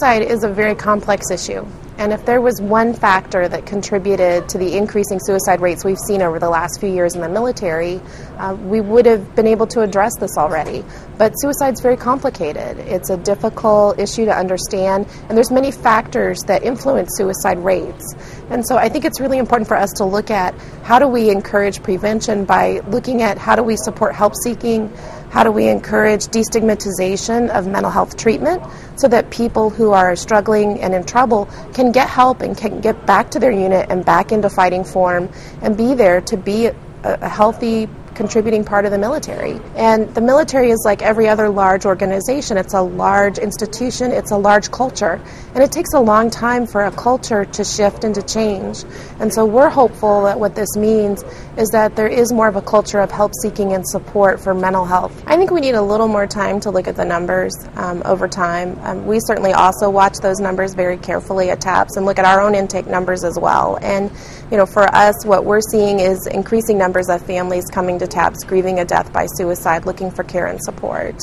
Suicide is a very complex issue. And if there was one factor that contributed to the increasing suicide rates we've seen over the last few years in the military, uh, we would have been able to address this already. But suicide is very complicated. It's a difficult issue to understand, and there's many factors that influence suicide rates. And so I think it's really important for us to look at how do we encourage prevention by looking at how do we support help seeking, how do we encourage destigmatization of mental health treatment so that people who are struggling and in trouble can get help and can get back to their unit and back into fighting form and be there to be a, healthy contributing part of the military. And the military is like every other large organization. It's a large institution, it's a large culture. And it takes a long time for a culture to shift and to change. And so we're hopeful that what this means is that there is more of a culture of help seeking and support for mental health. I think we need a little more time to look at the numbers um, over time. Um, we certainly also watch those numbers very carefully at TAPS and look at our own intake numbers as well. And, you know, for us, what we're seeing is increasing numbers of families coming to TAPS grieving a death by suicide, looking for care and support.